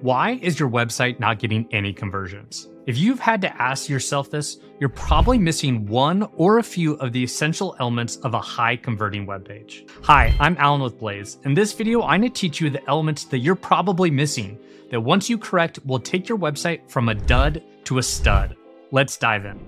Why is your website not getting any conversions? If you've had to ask yourself this, you're probably missing one or a few of the essential elements of a high converting web page. Hi, I'm Alan with Blaze. In this video, I'm to teach you the elements that you're probably missing that once you correct will take your website from a dud to a stud. Let's dive in.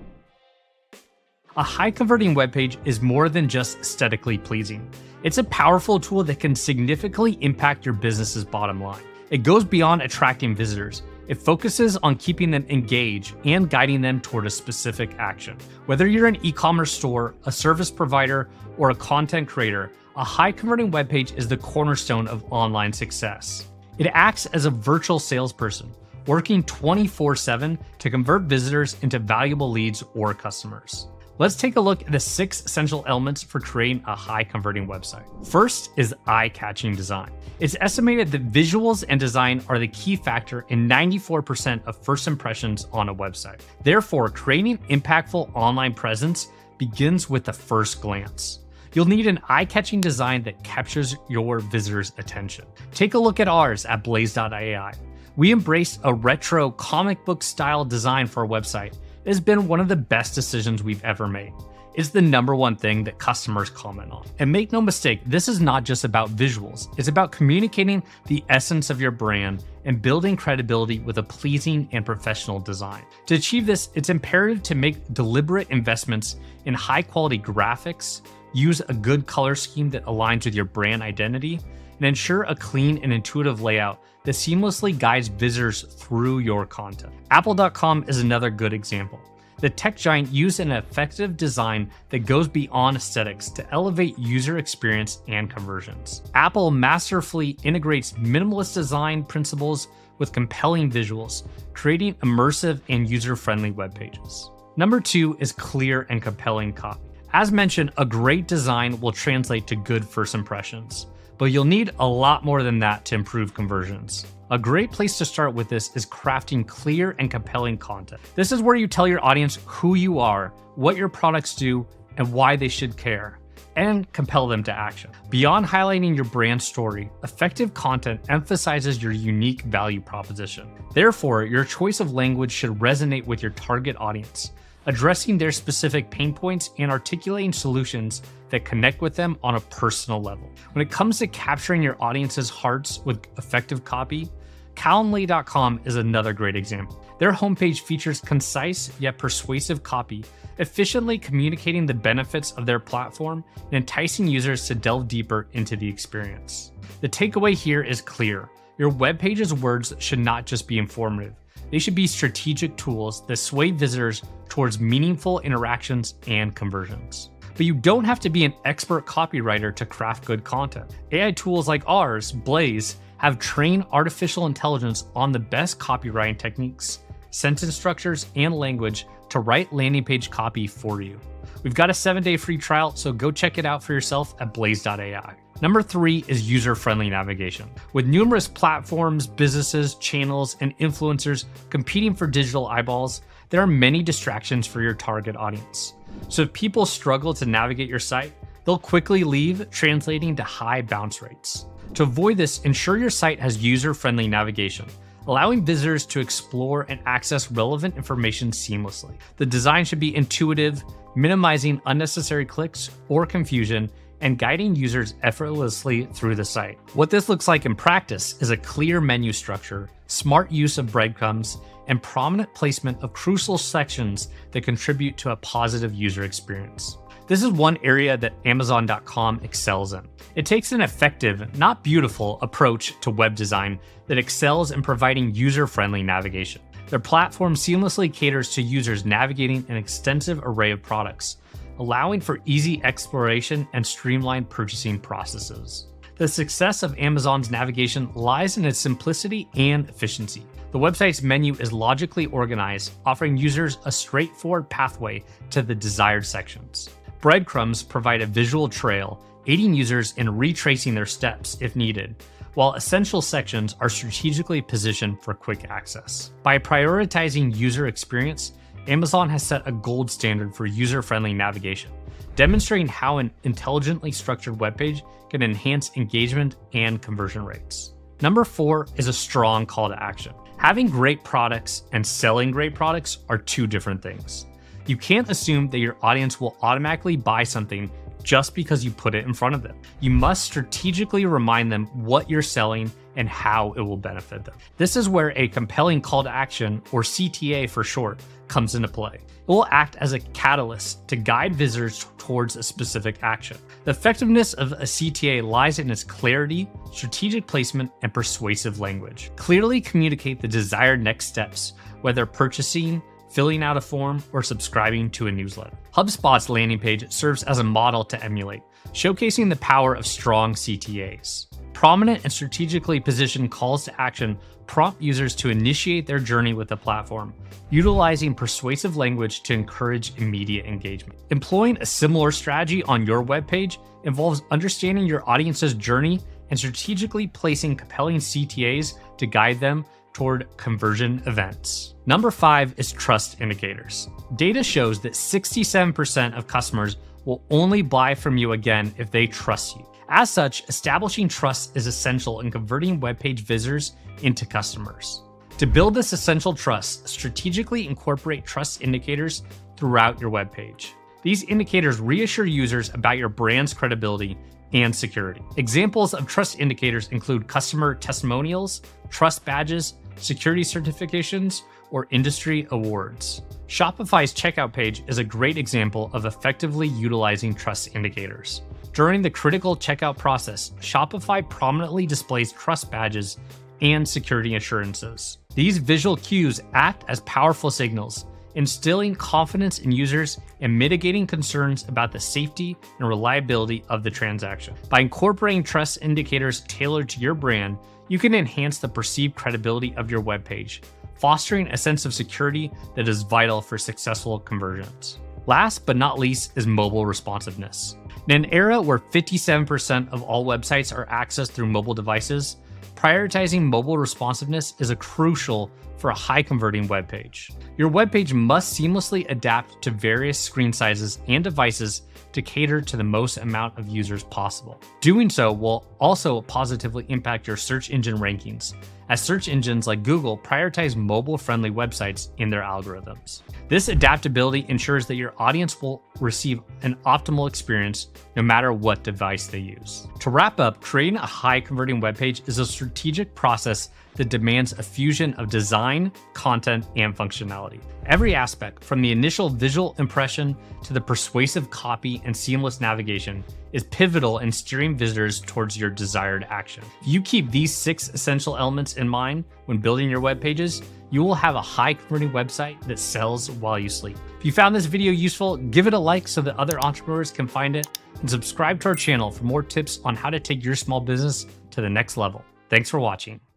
A high converting web page is more than just aesthetically pleasing. It's a powerful tool that can significantly impact your business's bottom line. It goes beyond attracting visitors. It focuses on keeping them engaged and guiding them toward a specific action. Whether you're an e commerce store, a service provider, or a content creator, a high converting web page is the cornerstone of online success. It acts as a virtual salesperson, working 24 7 to convert visitors into valuable leads or customers. Let's take a look at the six essential elements for creating a high converting website. First is eye catching design. It's estimated that visuals and design are the key factor in 94% of first impressions on a website. Therefore, creating an impactful online presence begins with the first glance. You'll need an eye catching design that captures your visitor's attention. Take a look at ours at blaze.ai. We embraced a retro comic book style design for our website has been one of the best decisions we've ever made. It's the number one thing that customers comment on. And make no mistake, this is not just about visuals, it's about communicating the essence of your brand and building credibility with a pleasing and professional design. To achieve this, it's imperative to make deliberate investments in high quality graphics, use a good color scheme that aligns with your brand identity, and ensure a clean and intuitive layout that seamlessly guides visitors through your content. Apple.com is another good example. The tech giant used an effective design that goes beyond aesthetics to elevate user experience and conversions. Apple masterfully integrates minimalist design principles with compelling visuals, creating immersive and user friendly web pages. Number two is clear and compelling copy. As mentioned, a great design will translate to good first impressions but you'll need a lot more than that to improve conversions. A great place to start with this is crafting clear and compelling content. This is where you tell your audience who you are, what your products do, and why they should care, and compel them to action. Beyond highlighting your brand story, effective content emphasizes your unique value proposition. Therefore, your choice of language should resonate with your target audience addressing their specific pain points and articulating solutions that connect with them on a personal level. When it comes to capturing your audience's hearts with effective copy, Calendly.com is another great example. Their homepage features concise yet persuasive copy, efficiently communicating the benefits of their platform and enticing users to delve deeper into the experience. The takeaway here is clear. Your web page's words should not just be informative, they should be strategic tools that sway visitors towards meaningful interactions and conversions. But you don't have to be an expert copywriter to craft good content. AI tools like ours, Blaze, have trained artificial intelligence on the best copywriting techniques, sentence structures, and language to write landing page copy for you. We've got a seven day free trial, so go check it out for yourself at blaze.ai. Number three is user friendly navigation. With numerous platforms, businesses, channels, and influencers competing for digital eyeballs, there are many distractions for your target audience. So if people struggle to navigate your site, they'll quickly leave, translating to high bounce rates. To avoid this, ensure your site has user friendly navigation allowing visitors to explore and access relevant information seamlessly. The design should be intuitive, minimizing unnecessary clicks or confusion, and guiding users effortlessly through the site. What this looks like in practice is a clear menu structure, smart use of breadcrumbs, and prominent placement of crucial sections that contribute to a positive user experience. This is one area that Amazon.com excels in. It takes an effective, not beautiful, approach to web design that excels in providing user friendly navigation. Their platform seamlessly caters to users navigating an extensive array of products, allowing for easy exploration and streamlined purchasing processes. The success of Amazon's navigation lies in its simplicity and efficiency. The website's menu is logically organized, offering users a straightforward pathway to the desired sections. Breadcrumbs provide a visual trail, aiding users in retracing their steps if needed, while essential sections are strategically positioned for quick access. By prioritizing user experience, Amazon has set a gold standard for user friendly navigation, demonstrating how an intelligently structured web page can enhance engagement and conversion rates. Number four is a strong call to action. Having great products and selling great products are two different things. You can't assume that your audience will automatically buy something just because you put it in front of them. You must strategically remind them what you're selling and how it will benefit them. This is where a compelling call to action, or CTA for short, comes into play. It will act as a catalyst to guide visitors towards a specific action. The effectiveness of a CTA lies in its clarity, strategic placement, and persuasive language. Clearly communicate the desired next steps, whether purchasing, filling out a form, or subscribing to a newsletter. HubSpot's landing page serves as a model to emulate, showcasing the power of strong CTAs. Prominent and strategically positioned calls to action prompt users to initiate their journey with the platform, utilizing persuasive language to encourage immediate engagement. Employing a similar strategy on your webpage involves understanding your audience's journey and strategically placing compelling CTAs to guide them toward conversion events. Number five is trust indicators. Data shows that 67% of customers will only buy from you again if they trust you. As such, establishing trust is essential in converting web page visitors into customers. To build this essential trust, strategically incorporate trust indicators throughout your web page. These indicators reassure users about your brand's credibility and security. Examples of trust indicators include customer testimonials, trust badges, security certifications, or industry awards. Shopify's checkout page is a great example of effectively utilizing trust indicators. During the critical checkout process, Shopify prominently displays trust badges and security assurances. These visual cues act as powerful signals, instilling confidence in users and mitigating concerns about the safety and reliability of the transaction. By incorporating trust indicators tailored to your brand, you can enhance the perceived credibility of your webpage, fostering a sense of security that is vital for successful conversions. Last but not least is mobile responsiveness. In an era where 57% of all websites are accessed through mobile devices, prioritizing mobile responsiveness is a crucial for a high converting web page. Your web page must seamlessly adapt to various screen sizes and devices to cater to the most amount of users possible. Doing so will also positively impact your search engine rankings, as search engines like Google prioritize mobile friendly websites in their algorithms. This adaptability ensures that your audience will receive an optimal experience no matter what device they use. To wrap up, creating a high converting web page is a strategic process that demands a fusion of design, content, and functionality. Every aspect, from the initial visual impression to the persuasive copy and seamless navigation, is pivotal in steering visitors towards your desired action. If you keep these six essential elements in mind when building your web pages, you will have a high converting website that sells while you sleep. If you found this video useful, give it a like so that other entrepreneurs can find it, and subscribe to our channel for more tips on how to take your small business to the next level. Thanks for watching.